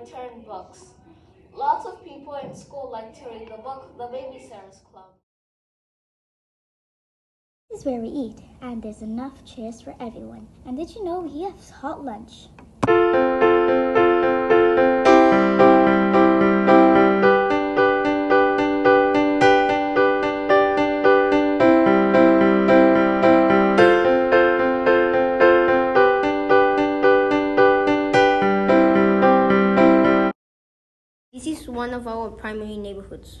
return books. Lots of people in school like to read the book The Babysitter's Club. This is where we eat, and there's enough chairs for everyone. And did you know we have hot lunch? One of our primary neighborhoods.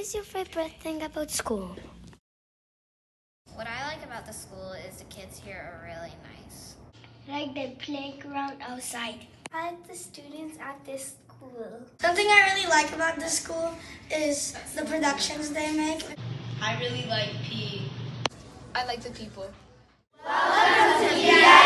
Is your favorite thing about school? What I like about the school is the kids here are really nice. Like the playground outside. I like the students at this school. Something I really like about the school is the productions they make. I really like PE. I like the people. Welcome to PISU